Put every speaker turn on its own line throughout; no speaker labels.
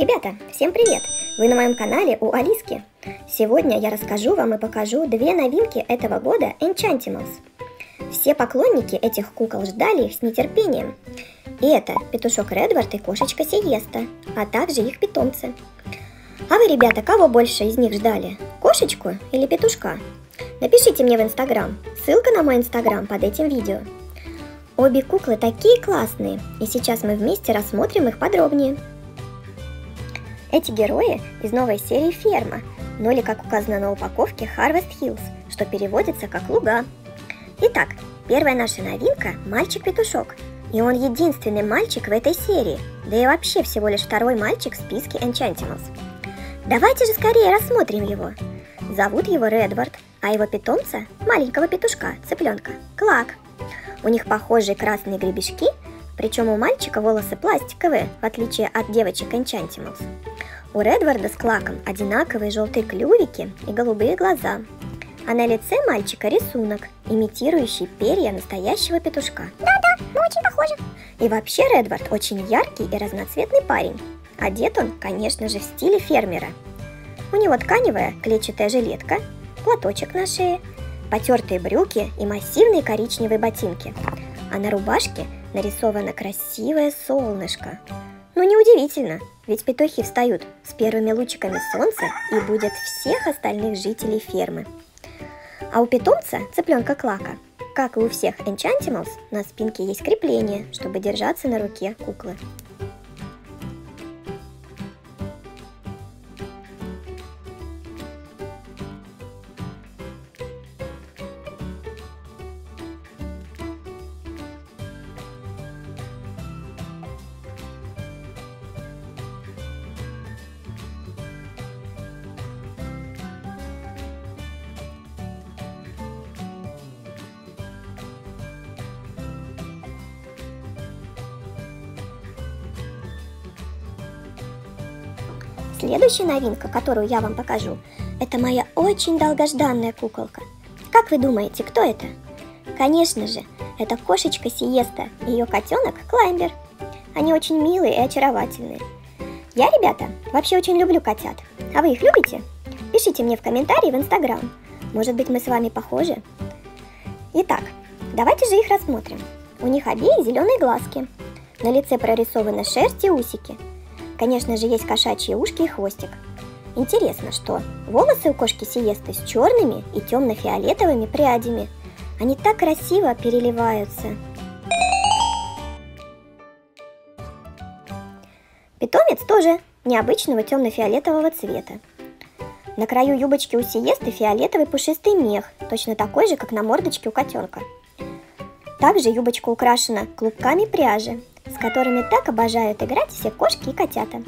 Ребята, всем привет! Вы на моем канале у Алиски. Сегодня я расскажу вам и покажу две новинки этого года Enchantimals. Все поклонники этих кукол ждали их с нетерпением. И это петушок Редвард и кошечка Сиеста, а также их питомцы. А вы, ребята, кого больше из них ждали? Кошечку или петушка? Напишите мне в инстаграм, ссылка на мой инстаграм под этим видео. Обе куклы такие классные, и сейчас мы вместе рассмотрим их подробнее. Эти герои из новой серии «Ферма», ну или, как указано на упаковке, «Harvest Hills», что переводится как «луга». Итак, первая наша новинка – мальчик-петушок. И он единственный мальчик в этой серии, да и вообще всего лишь второй мальчик в списке Enchantimals. Давайте же скорее рассмотрим его. Зовут его Редвард, а его питомца – маленького петушка, цыпленка, Клак. У них похожие красные гребешки – причем у мальчика волосы пластиковые, в отличие от девочек Enchantimals. У Редварда с Клаком одинаковые желтые клювики и голубые глаза. А на лице мальчика рисунок, имитирующий перья настоящего петушка.
Да-да, мы очень похожи.
И вообще Редвард очень яркий и разноцветный парень. Одет он, конечно же, в стиле фермера. У него тканевая клетчатая жилетка, платочек на шее, потертые брюки и массивные коричневые ботинки. А на рубашке – нарисовано красивое солнышко. Но неудивительно, ведь петухи встают с первыми лучиками солнца и будут всех остальных жителей фермы. А у питомца, цыпленка Клака, как и у всех Enchantimals, на спинке есть крепление, чтобы держаться на руке куклы. Следующая новинка, которую я вам покажу, это моя очень долгожданная куколка. Как вы думаете, кто это? Конечно же, это кошечка Сиеста и ее котенок Клаймбер. Они очень милые и очаровательные. Я, ребята, вообще очень люблю котят. А вы их любите? Пишите мне в комментарии в Инстаграм. Может быть, мы с вами похожи? Итак, давайте же их рассмотрим. У них обеих зеленые глазки. На лице прорисованы шерсть и усики – Конечно же, есть кошачьи ушки и хвостик. Интересно, что волосы у кошки сиесты с черными и темно-фиолетовыми прядями. Они так красиво переливаются. Питомец тоже необычного темно-фиолетового цвета. На краю юбочки у сиесты фиолетовый пушистый мех, точно такой же, как на мордочке у котенка. Также юбочка украшена клубками пряжи, которыми так обожают играть все кошки и котята.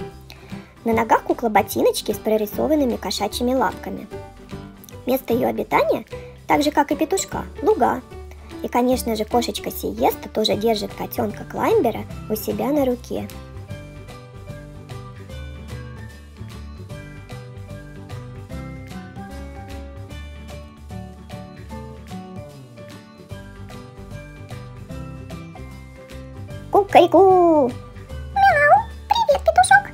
На ногах кукла ботиночки с прорисованными кошачьими лапками. Место ее обитания, так же как и петушка, луга. И, конечно же, кошечка Сиеста тоже держит котенка Клаймбера у себя на руке.
Кукареку! Мяу! Привет, петушок!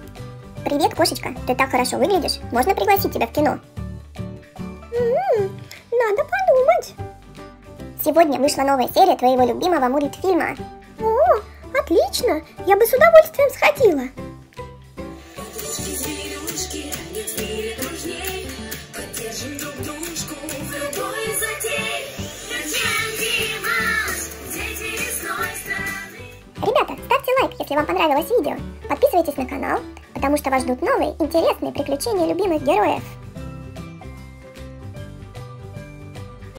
Привет, кошечка! Ты так хорошо выглядишь. Можно пригласить тебя в кино?
М-м, надо подумать.
Сегодня вышла новая серия твоего любимого мультфильма.
О, отлично! Я бы с удовольствием сходила.
если вам понравилось видео. Подписывайтесь на канал, потому что вас ждут новые интересные приключения любимых героев.